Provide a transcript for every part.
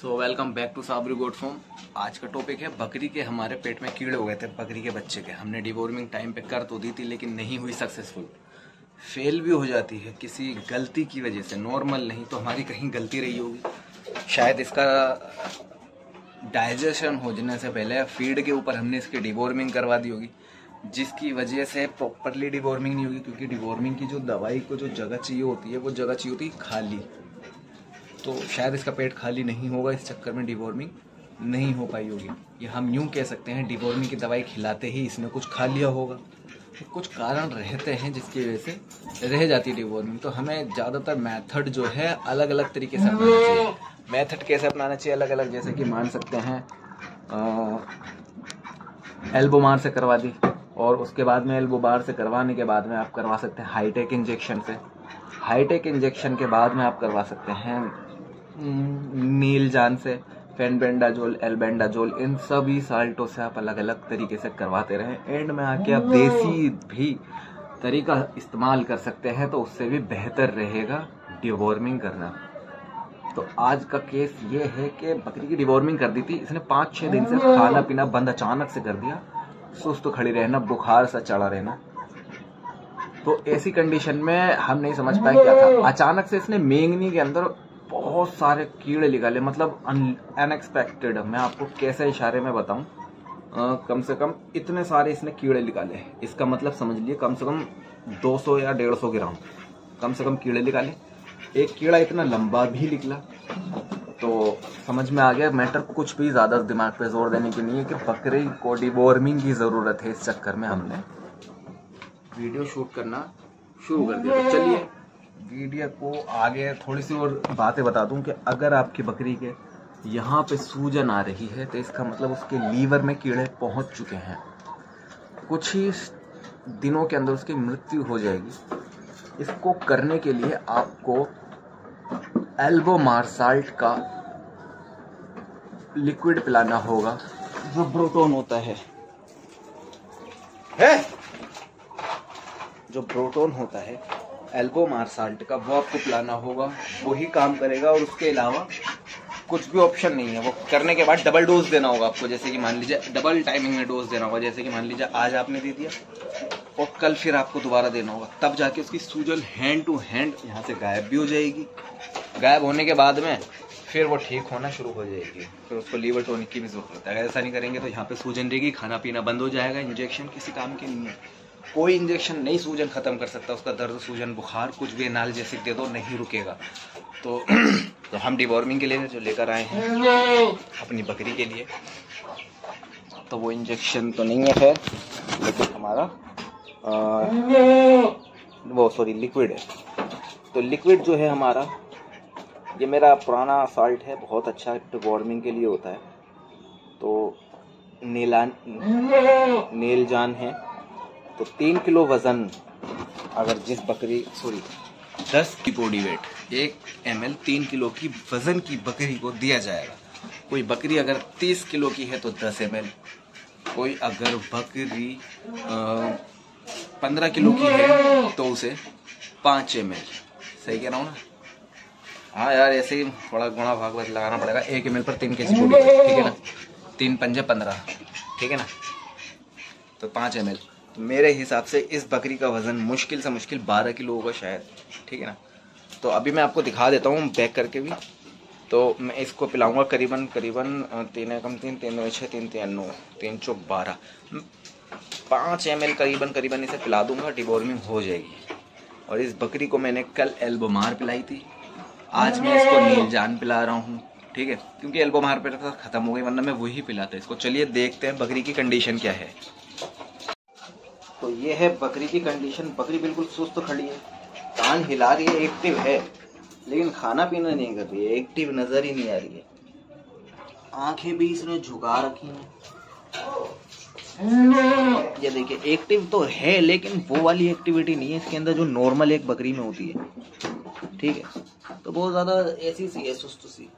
So welcome back to Sabri goat farm आज का topic है बकरी के हमारे पेट में कीड़े हो गए थे, बकरी के बच्चे के। हमने डिवोर्मिंग टाइम पे कर तो दी थी, लेकिन नहीं हुई सक्सेसफुल फेल भी हो जाती है किसी गलती की वजह से। नॉर्मल नहीं तो हमारी कहीं गलती रही होगी। शायद इसका डाइजेशन हो जाने से पहले फ़ीड के ऊपर हमने इसकी डिवोर्मिंग करवा दी होगी, जिसकी वजह से प्रॉपरली डिवोर्मिंग नहीं होगी, क्योंकि डिवोर्मिंग की जो दवाई को जो जगह चाहिए होती है, वो जगह चाहिए होती है खाली। तो शायद इसका पेट खाली नहीं होगा, इस चक्कर में डिवॉर्मिंग नहीं हो पाई होगी। या हम यूँ कह सकते हैं डिवॉर्मिंग की दवाई खिलाते ही इसने कुछ खा लिया होगा। तो कुछ कारण रहते हैं जिसकी वजह से रह जाती है डिवॉर्मिंग तो हमें ज़्यादातर मेथड जो है अलग अलग तरीके से अपनाना चाहिए। मेथड कैसे अपनाना चाहिए अलग अलग जैसे कि मान सकते हैं एल्बो मार से करवा दी, और उसके बाद में एल्बो बार से करवाने के बाद में आप करवा सकते हैं हाईटेक इंजेक्शन से। हाईटेक इंजेक्शन के बाद में आप करवा सकते हैं नील जान से फेनबेंडाजोल एल्बेंडाजोल इन सभी साल्टों से आप अलग अलग तरीके से करवाते रहें। एंड में आके आप देसी भी तरीका इस्तेमाल कर सकते हैं तो उससे भी बेहतर रहेगा डिवॉर्मिंग करना। तो आज का केस ये है कि बकरी की डिवॉर्मिंग कर दी थी इसने पाँच छः दिन से खाना पीना बंद अचानक से कर दिया सुस्त खड़ी रहना बुखार सा चढ़ा रहना। तो ऐसी कंडीशन में हम नहीं समझ पाए क्या था। अचानक से इसने मेंगनी के अंदर बहुत सारे कीड़े निकाले मतलब अनएक्सपेक्टेड मैं आपको कैसे इशारे में बताऊँ? कम से कम इतने सारे इसने कीड़े निकाले। इसका मतलब समझ लिए कम से कम 200 या 150 ग्राम। कम से कम कीड़े निकाले। एक कीड़ा इतना लंबा भी निकला तो समझ में आ गया, मैटर कुछ भी ज़्यादा दिमाग पे ज़ोर देने की नहीं है कि बकरे को डिवॉर्मिंग की ज़रूरत है इस चक्कर में हमने। वीडियो शूट करना शुरू कर दिया। तो चलिए वीडियो को आगे थोड़ी सी और बातें बता दूँ कि अगर आपकी बकरी के यहाँ पे सूजन आ रही है तो इसका मतलब उसके लीवर में कीड़े पहुँच चुके हैं। कुछ ही दिनों के अंदर उसकी मृत्यु हो जाएगी। इसको करने के लिए आपको एल्बो मार्साल्ट का लिक्विड पिलाना होगा, जो ब्रोटोन होता है। है? जो प्रोटोन होता है एल्बो मार्साल्ट का, वो आपको पिलाना होगा, वही काम करेगा और उसके अलावा कुछ भी ऑप्शन नहीं है। वो करने के बाद डबल डोज देना होगा आपको, जैसे कि मान लीजिए डबल टाइमिंग में डोज देना होगा, जैसे कि मान लीजिए, आज आपने दे दिया और कल फिर आपको दोबारा देना होगा। तब जाके उसकी सूजन हैंड टू हैंड यहाँ से गायब भी हो जाएगी। गायब होने के बाद में फिर वो ठीक होना शुरू हो जाएगी। फिर उसको लीवर टोनिक की भी ज़रूरत है। अगर ऐसा नहीं करेंगे तो यहाँ पे सूजन रहेगी, खाना पीना बंद हो जाएगा इंजेक्शन किसी काम के नहीं है। कोई इंजेक्शन नहीं सूजन खत्म कर सकता उसका दर्द सूजन बुखार कुछ भी नाल जैसे दे दो नहीं रुकेगा। तो तो हम डिवॉर्मिंग के लिए जो लेकर आए हैं अपनी बकरी के लिए तो वो इंजेक्शन तो नहीं है खैर लेकिन हमारा आ, वो सॉरी लिक्विड है। तो लिक्विड जो है हमारा ये मेरा पुराना साल्ट है बहुत अच्छा डिवॉर्मिंग के लिए होता है। तो नीलान नील जान है। तो तीन किलो वज़न अगर जिस बकरी सॉरी दस की बॉडी वेट एक एम एल तीन किलो की वज़न की बकरी को दिया जाएगा। कोई बकरी अगर तीस किलो की है तो दस एम एल कोई अगर बकरी पंद्रह किलो की है तो उसे पाँच एम एल सही कह रहा हूँ ना? हाँ यार, ऐसे ही थोड़ा गुणा भाग लगाना पड़ेगा। एक एम एल पर तीन के जी ठीक है ना? तीन पंजे पंद्रह, ठीक है ना? तो पाँच एम एल तो मेरे हिसाब से इस बकरी का वज़न मुश्किल से मुश्किल बारह किलो होगा शायद ठीक है ना? तो अभी मैं आपको दिखा देता हूँ बैक करके भी। तो मैं इसको पिलाऊँगा करीबन करीबन तीन कम तीन तीन नौ छः तीन तीन नौ तीन चौक बारह। पाँच एम एल करीबन करीबन इसे पिला दूँगा डिबोर्मिंग हो जाएगी। और इस बकरी को मैंने कल एल्बोमार पिलाई थी। आज मैं इसको नील जान पिला रहा हूँ ठीक है? क्योंकि एल्बोमार पे ख़त्म हो गई वरना मैं वही पिलाता। इसको चलिए देखते हैं बकरी की कंडीशन क्या है। तो ये है बकरी की कंडीशन बकरी बिल्कुल सुस्त खड़ी है। कान हिला रही है एक्टिव है। लेकिन खाना पीना नहीं कर रही है एक्टिव नज़र ही नहीं आ रही है। आँखें भी इसने झुका रखी हैं। ये देखिए एक्टिव तो है, लेकिन वो वाली एक्टिविटी नहीं है। इसके अंदर जो नॉर्मल एक बकरी में होती है। ठीक है? तो बहुत ज़्यादा ऐसी सी है, सुस्त सी।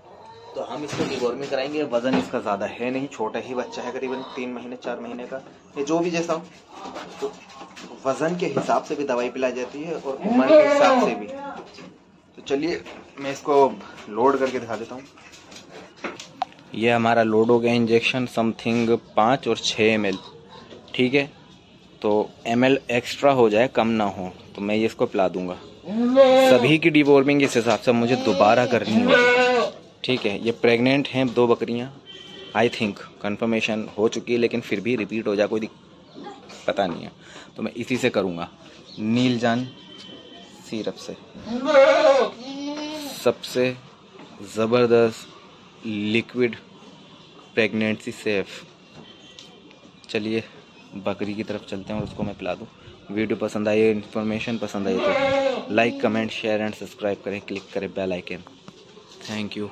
तो हम इसको डिवॉर्मिंग कराएँगे। वज़न इसका ज़्यादा है नहीं। छोटा ही बच्चा है, करीबन तीन महीने, चार महीने का। ये जो भी जैसा हो। तो वज़न के हिसाब से भी दवाई पिलाई जाती है और उम्र के हिसाब से भी। तो चलिए, मैं इसको लोड करके दिखा देता हूँ। ये हमारा लोड हो गया इंजेक्शन समथिंग पाँच और छः एम ठीक है? तो एम एक्स्ट्रा हो जाए, कम ना हो तो मैं ये इसको पिला दूँगा। सभी की डिवॉर्मिंग इस हिसाब से मुझे दोबारा करनी होगी, ठीक है? ये प्रेग्नेंट हैं दो बकरियाँ आई थिंक कंफर्मेशन हो चुकी है, लेकिन फिर भी रिपीट हो जाए, कोई पता नहीं है। तो मैं इसी से करूँगा। नील जान, सीरप से। सबसे ज़बरदस्त लिक्विड प्रेगनेंसी सेफ़। चलिए, बकरी की तरफ़ चलते हैं और उसको मैं पिला दूँ। वीडियो पसंद आई इन्फॉर्मेशन पसंद आई तो like comment share and subscribe करें। क्लिक करें बेल आइकन थैंक यू